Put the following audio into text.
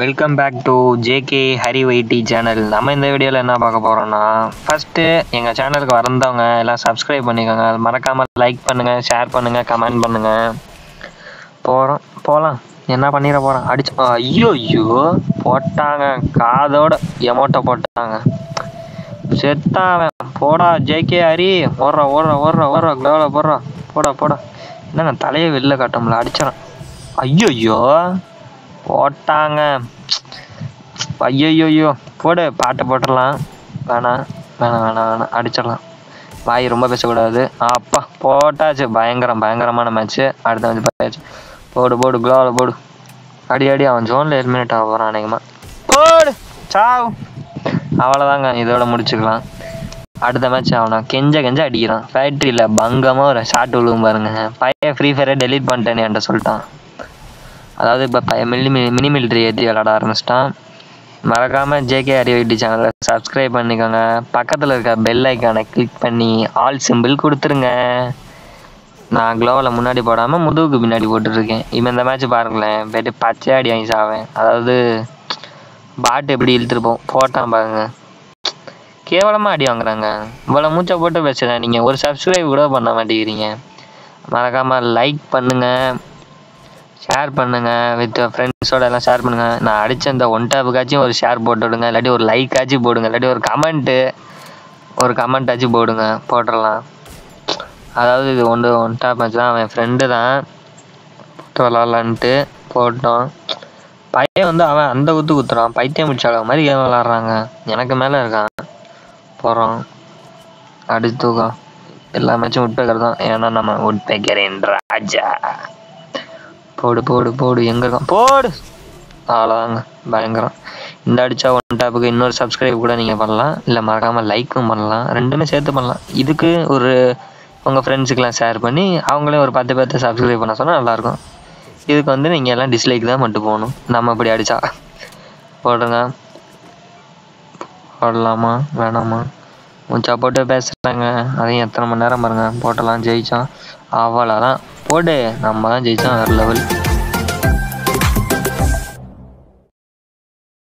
Welcome back to JK Hari YT channel நம்ம இந்த வீடியோவில் என்ன பார்க்க போகிறோம்னா ஃபஸ்ட்டு எங்கள் சேனலுக்கு வந்தவங்க எல்லாம் சப்ஸ்கிரைப் பண்ணிக்கோங்க. மறக்காமல் லைக் பண்ணுங்கள் ஷேர் பண்ணுங்கள் கமெண்ட் பண்ணுங்கள் போகிறோம் போகலாம் என்ன பண்ணிட போகிறோம் அடிச்சு ஐயோ ஐயோ போட்டாங்க. காதோட எமோட்டை போட்டாங்க. செத்தாவன் போடா ஜேகே ஹரி ஓடுறா ஓடுறா ஓடுறா ஓடுறா. க்ளோவில் போடுறா போடா போடா. என்னங்க தலையை வெளில காட்டோம்ல? அடிச்சிடறேன். ஐயோ ஐயோ போட்டாங்க. ஐயோ போடு பாட்டை போட்டுடலாம். வேணாம் வேணாம் வேணாம் வேணாம் அடிச்சிடலாம். வாய் ரொம்ப பேசக்கூடாது. அப்பா போட்டாச்சு. பயங்கரம் பயங்கரமான மேட்ச்சு அடுத்த வந்து போயாச்சு. போடு போடு குளோவில் போடு. அடி அடி அவன் ஜோனில் எலிமினேட் ஆக போகிறான் அநேகமாக போடு சாவ். அவ்வளோதாங்க இதோட முடிச்சுக்கலாம். அடுத்த மேட்ச் அவனை கெஞ்ச கெஞ்ச அடிக்கிறான். ஃபேக்ட்ரியில் பங்கமாக ஒரு ஷாட் விழுவும் பாருங்க. பையன் ஃப்ரீ ஃபயரை டெலீட் பண்ணிட்டேன்னு என்கிட்ட சொல்லிட்டான். அதாவது இப்போ மினி மினி மிலிட்ரி ஏற்றி விளாட ஆரம்பிச்சிட்டான். மறக்காமல் ஜேகே அறிவைட்டி சேனலை சப்ஸ்கிரைப் பண்ணிக்கோங்க. பக்கத்தில் இருக்க பெல் ஐக்கானை கிளிக் பண்ணி ஆல் சிம்பிள் கொடுத்துருங்க. நான் க்ளோவில் முன்னாடி போடாமல் முதுகுக்கு பின்னாடி போட்டுருக்கேன் இப்போ இந்த மேட்ச் பாருங்களேன். போய்ட்டு பச்சை அடி வாங்கி சாவேன். அதாவது பாட்டு எப்படி இழுத்துருப்போம். போட்டான் பாருங்க. கேவலமாக அடி வாங்குறாங்க. இவ்வளோ மூச்சை போட்டு பேசுகிறேன் நீங்கள் ஒரு சப்ஸ்கிரைப் கூட பண்ண மாட்டேங்கிறீங்க. மறக்காமல் லைக் பண்ணுங்கள் ஷேர் பண்ணுங்கள் வித் ஃப்ரெண்ட்ஸோட எல்லாம் ஷேர் பண்ணுங்கள் நான் அடித்த இந்த ஒன் டேப்புக்காச்சும் ஒரு ஷேர் போட்டு விடுங்க இல்லாட்டி ஒரு லைக்காச்சும் போடுங்க. இல்லாட்டி ஒரு கமெண்ட்டு ஒரு கமெண்ட்டாச்சும் போடுங்க. போட்டுடலாம் அதாவது இது ஒன்று ஒன் டேப் மேட்ச் தான் அவன் ஃப்ரெண்டு தான். போட்டு விளாட்லான்ட்டு போட்டோம். பையன் வந்து அவன் அந்த குத்து குத்துறான் பைத்தியம் முடிச்சால மாதிரி கேம் விளாட்றாங்க. எனக்கு மேலே இருக்கான். போகிறோம் அடிச்சு தூக்கம். எல்லா மேட்சும் உட்பேக்கர் தான் ஏன்னா நம்ம உட்பேக்கரின் ராஜா. போடு போடு போடு எங்கே இருக்கான் போடு. அவ்வளோதாங்க பயங்கரம். இந்த அடித்தா ஒன் டாப்புக்கு இன்னொரு சப்ஸ்கிரைப் கூட நீங்கள் பண்ணலாம். இல்லை மறக்காமல் லைக்கும் பண்ணலாம். ரெண்டுமே சேர்த்து பண்ணலாம். இதுக்கு ஒரு உங்கள் ஃப்ரெண்ட்ஸுக்கெலாம் ஷேர் பண்ணி அவங்களே ஒரு பத்து பேர்த்த சப்ஸ்கிரைப் பண்ண சொன்னால் நல்லாயிருக்கும். இதுக்கு வந்து நீங்கள் எல்லாம் டிஸ்லைக் தான் மட்டும் போகணும் நம்ம இப்படி அடித்தா போடுங்க. போடலாமா? வேணாமா? உன் போட்டு பேசுகிறாங்க அதையும் எத்தனை மணி நேரம் பாருங்கள் போட்டெல்லாம் ஜெயித்தோம் அவ்வளோதான் போடு. நம்ம தான் ஜெயித்தோம் வேறு லெவல்